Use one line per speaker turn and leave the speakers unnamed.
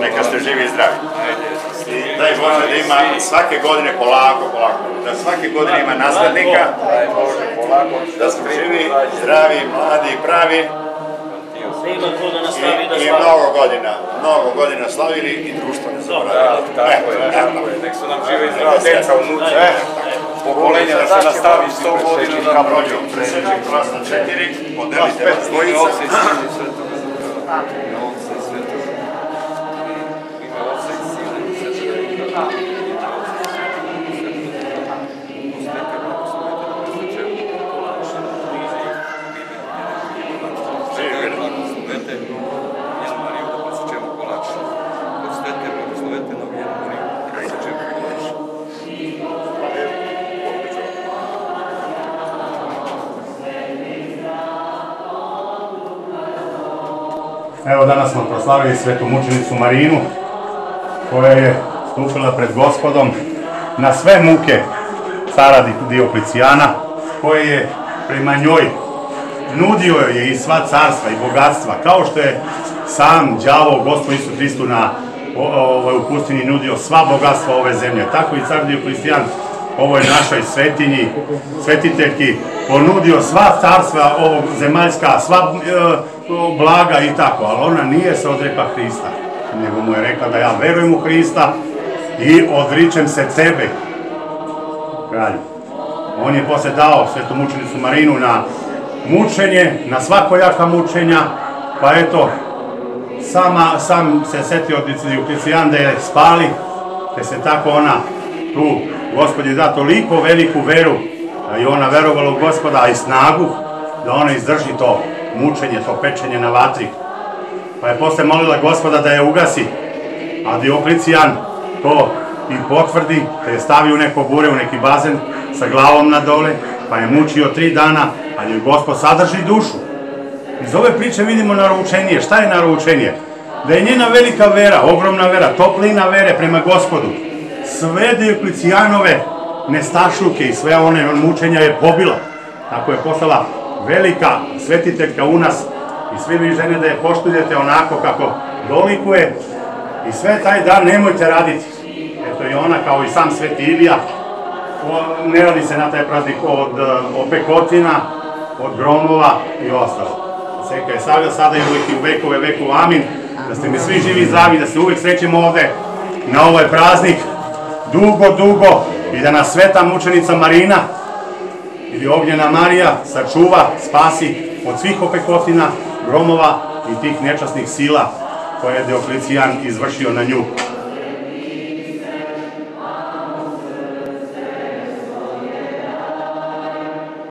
neka ste živi i zdravi. I daj Bože da ima svake godine polako, polako, da svake godine ima naslednika, da smo živi, zdravi, mladi i pravi, i, i mnogo godina, mnogo godina slavili i društvo ne zaboravili.
Da, e, tako je, nek su nam žive i zdrave, deca, unuci,
e,
pokolenje da se nastavi 100 godina da prođu.
Presjećim glas na četiri,
podelite
vas dvojica.
Evo danas smo proslavili svetu mučenicu Marinu koja je stupila pred gospodom na sve muke cara Di- Dioklecijana koji je prema njoj nudio je i sva carstva i bogatstva kao što je sam đavo gospod Isu Hristu na o, o, u pustinji nudio sva bogatstva ove zemlje. Tako i car Dioklecijan ovoj našoj svetinji, svetiteljki, ponudio sva carstva ovog zemaljska, sva e, blaga i tako, ali ona nije se odrekla Hrista, nego mu je rekla da ja verujem u Hrista i odričem se tebe, kralju. On je posle dao svetomučenicu Marinu na mučenje, na svakojaka mučenja, pa eto, sama, sam se setio Dioklecijan da je spali, te se tako ona tu, gospod je da toliko veliku veru, da je ona verovala u gospoda, i snagu, da ona izdrži to mučenje, to pečenje na vatri. Pa je posle molila gospoda da je ugasi, a Dioklecijan to i potvrdi, te je stavio u neko bure, u neki bazen, sa glavom na dole, pa je mučio tri dana, ali joj gospod sadrži dušu. Iz ove priče vidimo naručenje. Šta je naručenje? Da je njena velika vera, ogromna vera, toplina vere prema gospodu, sve Dioklecijanove nestašluke i sve one mučenja je pobila. Tako je postala velika svetiteljka u nas i svi vi žene da je poštujete onako kako dolikuje i sve taj dan nemojte raditi. Eto i ona kao i sam Sveti Ilija, ne radi se na taj praznik od e, opekotina, od gromova i ostalo. Seka je sada, sada i uvijek i u vekove veku, amin. Da ste mi svi živi i zdravi, da se uvijek srećemo ovde na ovaj praznik, dugo, dugo, i da nas sveta mučenica Marina ili Ognjena Marija sačuva, spasi od svih opekotina, gromova i tih nečasnih sila koje je Dioklecijan izvršio na nju.